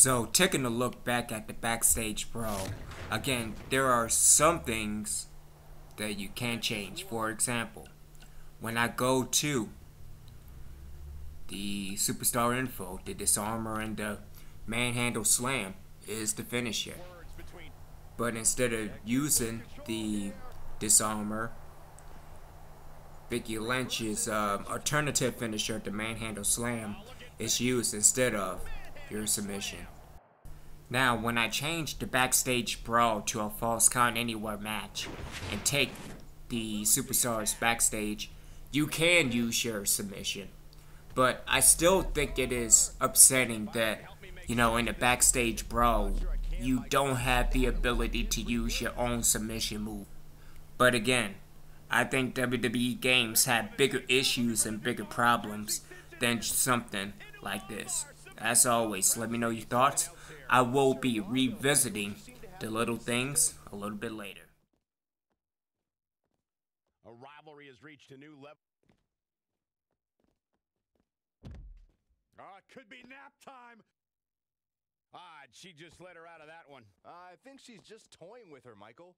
So, taking a look back at the backstage brawl, again, there are some things that you can't change. For example, when I go to the superstar info, the Dis-arm-her and the manhandle slam is the finisher. But instead of using the Dis-arm-her, Becky Lynch's uh, alternative finisher, the manhandle slam, is used instead of your submission. Now, when I change the backstage brawl to a falls count anywhere match and take the superstars backstage, you can use your submission. But I still think it is upsetting that, you know, in a backstage brawl, you don't have the ability to use your own submission move. But again, I think WWE games have bigger issues and bigger problems than something like this. As always, let me know your thoughts. I will be revisiting the little things a little bit later. A rivalry has reached a new level. Ah, it could be nap time. Ah, she just let her out of that one. I think she's just toying with her, Michael.